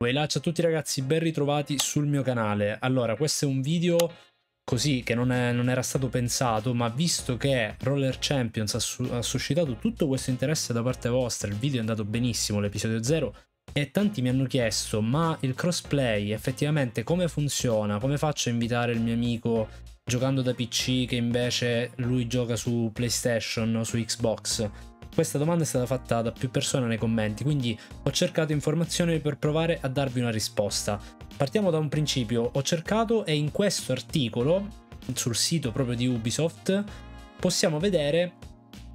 Ciao a tutti ragazzi, ben ritrovati sul mio canale. Allora, questo è un video così che non, è, non era stato pensato, ma visto che Roller Champions ha, su ha, suscitato tutto questo interesse da parte vostra, il video è andato benissimo, l'episodio 0, e tanti mi hanno chiesto, ma il crossplay effettivamente come funziona? Come faccio a invitare il mio amico giocando da PC che invece lui gioca su PlayStation o su Xbox? Questa domanda è stata fatta da più persone nei commenti, quindi ho cercato informazioni per provare a darvi una risposta. Partiamo da un principio, ho cercato e in questo articolo, sul sito proprio di Ubisoft, possiamo vedere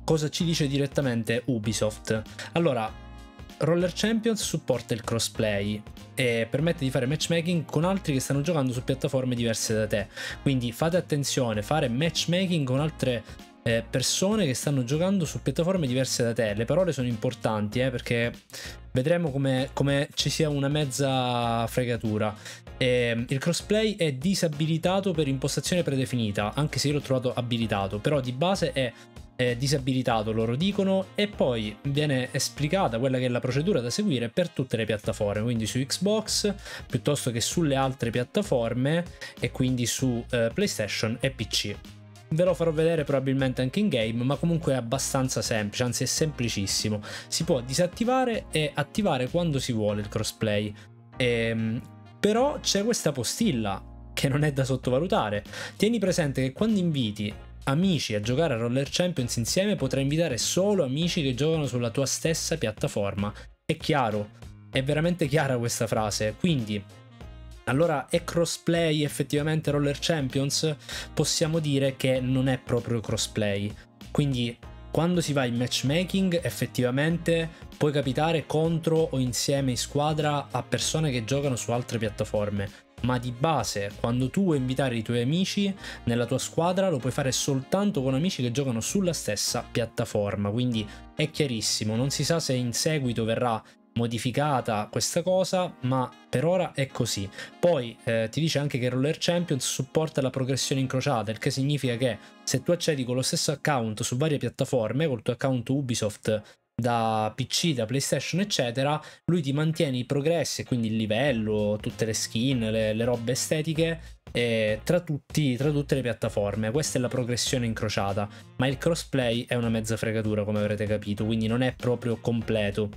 cosa ci dice direttamente Ubisoft. Allora, Roller Champions supporta il crossplay e permette di fare matchmaking con altri che stanno giocando su piattaforme diverse da te. Quindi fate attenzione, fare matchmaking con altre eh, persone che stanno giocando su piattaforme diverse da te. Le parole sono importanti eh, perché vedremo come, come, ci sia una mezza fregatura. Eh, il crossplay è disabilitato per impostazione predefinita, anche se io l'ho trovato abilitato, però di base è disabilitato, loro dicono, e poi viene esplicata quella che è la procedura da seguire per tutte le piattaforme, quindi su Xbox piuttosto che sulle altre piattaforme e quindi su eh, PlayStation e PC ve lo farò vedere probabilmente anche in game, ma comunque è abbastanza semplice, anzi è semplicissimo. Si può disattivare e attivare quando si vuole il crossplay. Ehm, però c'è questa postilla che non è da sottovalutare. Tieni presente che quando inviti amici a giocare a Roller Champions insieme potrai invitare solo amici che giocano sulla tua stessa piattaforma. È chiaro, è veramente chiara questa frase, quindi allora è crossplay effettivamente Roller Champions? Possiamo dire che non è proprio crossplay. Quindi quando si va in matchmaking effettivamente puoi capitare contro o insieme in squadra a persone che giocano su altre piattaforme. Ma di base, quando tu vuoi invitare i tuoi amici nella tua squadra, lo puoi fare soltanto con amici che giocano sulla stessa piattaforma. Quindi è chiarissimo, non si sa se in seguito verrà modificata questa cosa, ma per ora è così. Poi eh, ti dice anche che Roller Champions supporta la progressione incrociata, il che significa che se tu accedi con lo stesso account su varie piattaforme, col tuo account Ubisoft da PC, da PlayStation, eccetera, lui ti mantiene i progressi e quindi il livello, tutte le skin, le, le robe estetiche eh, tra, tutti, tra tutte le piattaforme. Questa è la progressione incrociata, ma il crossplay è una mezza fregatura, come avrete capito, quindi non è proprio completo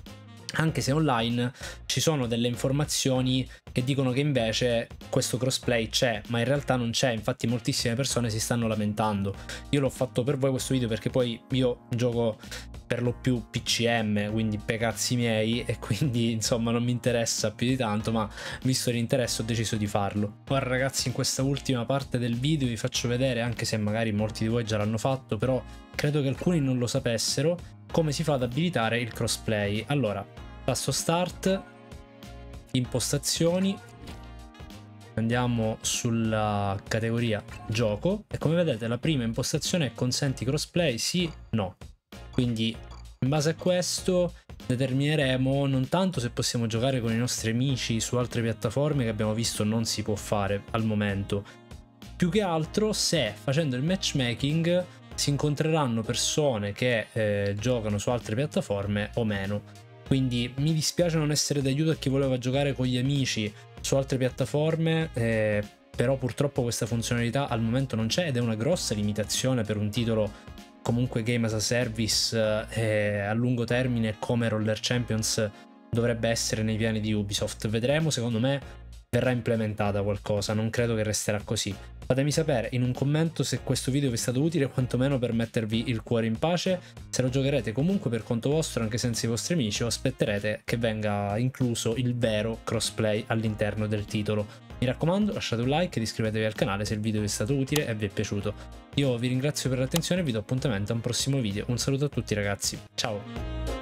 anche se online ci sono delle informazioni che dicono che invece questo crossplay c'è, ma in realtà non c'è, infatti moltissime persone si stanno lamentando. Io l'ho fatto per voi questo video perché poi io gioco per lo più PCM, quindi per cazzi miei e quindi insomma non mi interessa più di tanto, ma visto l'interesse ho deciso di farlo. Ora ragazzi in questa ultima parte del video vi faccio vedere, anche se magari molti di voi già l'hanno fatto, però credo che alcuni non lo sapessero, come si fa ad abilitare il crossplay. Allora, tasto start, impostazioni, andiamo sulla categoria gioco e come vedete la prima impostazione è consenti crossplay sì, no. Quindi in base a questo determineremo non tanto se possiamo giocare con i nostri amici su altre piattaforme che abbiamo visto non si può fare al momento, più che altro se facendo il matchmaking si incontreranno persone che eh, giocano su altre piattaforme o meno. Quindi mi dispiace non essere d'aiuto a chi voleva giocare con gli amici su altre piattaforme, eh, però purtroppo questa funzionalità al momento non c'è ed è una grossa limitazione per un titolo comunque game as a service eh, a lungo termine come Roller Champions dovrebbe essere nei piani di Ubisoft. Vedremo, secondo me verrà implementata qualcosa, non credo che resterà così. Fatemi sapere in un commento se questo video vi è stato utile, quantomeno per mettervi il cuore in pace, se lo giocherete comunque per conto vostro anche senza i vostri amici o aspetterete che venga incluso il vero crossplay all'interno del titolo. Mi raccomando lasciate un like ed iscrivetevi al canale se il video vi è stato utile e vi è piaciuto. Io vi ringrazio per l'attenzione e vi do appuntamento a un prossimo video. Un saluto a tutti ragazzi, ciao!